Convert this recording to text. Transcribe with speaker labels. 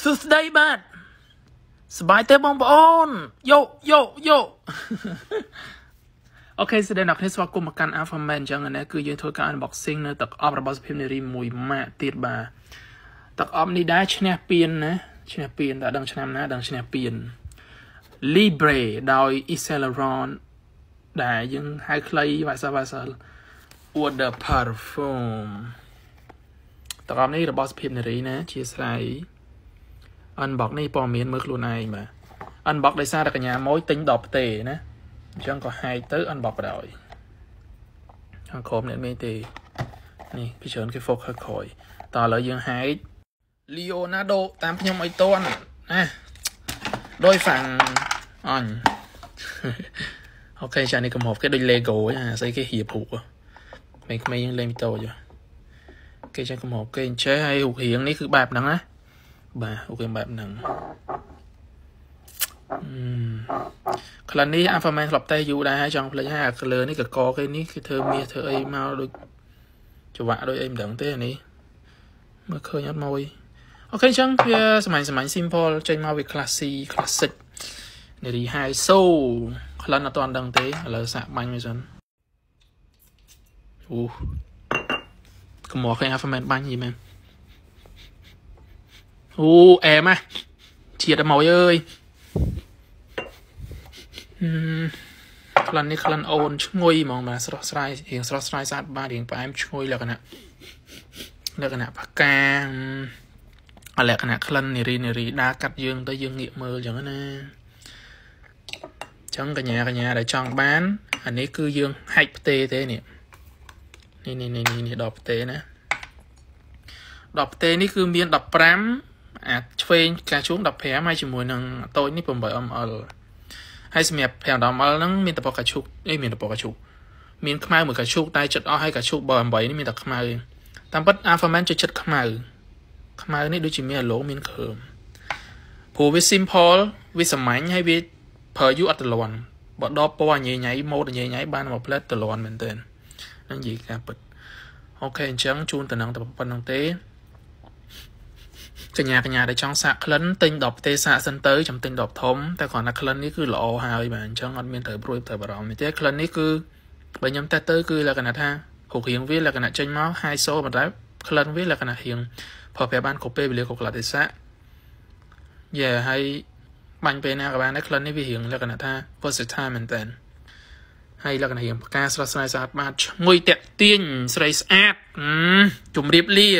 Speaker 1: សួស្តីបាទសប្បាយទេបងប្អូនយោយោយោអូខេស្ដីអ្នកគ្នាស្វាគមន៍មកកាន់ Alpha Man អញ្ចឹងណាគឺយើងធ្វើការ unboxing នៅទឹកអប់របស់សុភាពនារីមួយម៉ាក់ទៀតបាទទឹកអប់នេះដែរឈ្នះពៀនណាឈ្នះពៀនតែដឹងឆ្នាំណាដឹងឈ្នះពៀន Libre ដោយ Aceleron ដែលយើងហៅខ្លីវាសាវាសា Water Perfume ទឹកអប់នេះរបស់សុភាពនារីណាជាស្រ័យ unbox នេះព័ត៌មានមើលខ្លួនឯងបាទ unbox ដោយសារតែកញ្ញាមួយទិញ10ផ្ទេណាអញ្ចឹងក៏ហែកទៅ unbox បណ្ដោយខាងក្រោមអ្នកមានទេនេះពីច្រើនគេ focus ក្រោយតឥឡូវយើងហែក Leonardo តាមខ្ញុំឲ្យតន់ណាដោយហ្វាំងអញអូខេចានេះកំហប់គេដូច Lego ហ្នឹងអាស្អីគេហៀបរូបមិនក្មេងយើងលេងតូចគេចឹងកំហប់គេអញ្ចេះហើយរូបរាងនេះគឺបែបហ្នឹងណា បាទអូខេបែបហ្នឹងក្លិននេះ Alpha Man ធ្លាប់តែយូរដែរហើយចង់ភ្លេចហើយអា color នេះកកគេនេះគេធ្វើមាសធ្វើអីមកដូចច្បាក់ដូចអីមិនដឹងទេនេះមើលឃើញអត់មួយអូខេអញ្ចឹងវាសាមញ្ញសាមញ្ញ simple ចេញមកវា classy classic នារី high soul ក្លិនអត់ទាន់ដឹងទេឥឡូវសាក់បាញ់មួយសិនអូកំមកឃើញ Alpha Man បាញ់យីមែន អូអែមហ่ะជាតិអមួយអើយក្លិននេះក្លិនអូនឈ្ងុយហ្មងបាទស្រស់ស្រាយរៀងស្រស់ស្រាយស្អាតបាទរៀងផ្អែមឈ្ងុយលក្ខណៈលក្ខណៈផ្កាលក្ខណៈក្លិននារីនារីដើរកាត់យើងទៅយើងងាកមើលអញ្ចឹងណាចឹងកញ្ញាកញ្ញាដែលចង់បានអានេះគឺយើងហែកផ្ទេទេនេះនេះនេះនេះនេះដល់ផ្ទេណាដល់ផ្ទេនេះគឺមាន15 អាឆ្វេងការជួង15ហើយជាមួយនឹងតូចនេះ 8ml ហើយសម្រាប់ 5ml ហ្នឹងមានតបកាឈូកអីមានតបកាឈូកមានខ្មៅមួយកឈូកតែចិត្តអស់ហើយកាឈូកបើ8នេះមានតែខ្មៅតាមពិត Alpha Man ចូលចិត្តខ្មៅខ្មៅនេះដូចជាមានអាឡូមានខើមព្រោះវា simple វាសាមញ្ញហើយវាប្រើយូរអត់ទលន់បើដបពណ៌ញ៉ៃញ៉ៃម៉ូតញ៉ៃញ៉ៃបានមកផ្លែតទលន់មែនទែនហ្នឹងនិយាយការពិតអូខេអញ្ចឹងជូនតំណងតែប៉ុណ្្នឹងទេ កញ្ញាកញ្ញាដែលចង់សាកក្លិនទិញ10ផ្ទេសាកសិនទៅចាំទិញ10ធំតែគ្រាន់តែក្លិននេះគឺល្អហើយបាទអញ្ចឹងអត់មានត្រូវព្រួយត្រូវបារម្ភទេក្លិននេះគឺបើខ្ញុំតេស្តទៅគឺលក្ខណៈថារូបរាងវាលក្ខណៈចេញមក high so ប៉ុន្តែក្លិនវាលក្ខណៈរៀងប្រើប្រាស់បានគ្រប់ពេលវេលាគ្រប់កលៈទេសៈយេហើយបាញ់ពេលណាក៏បានដែរក្លិននេះវារៀងលក្ខណៈថា versatile មែនតើហើយលក្ខណៈរៀងផ្កាស្រស់ស្រាយស្អាតបាតឈ្ងុយតាក់ទាញស្រីស្អាតជំរាបលា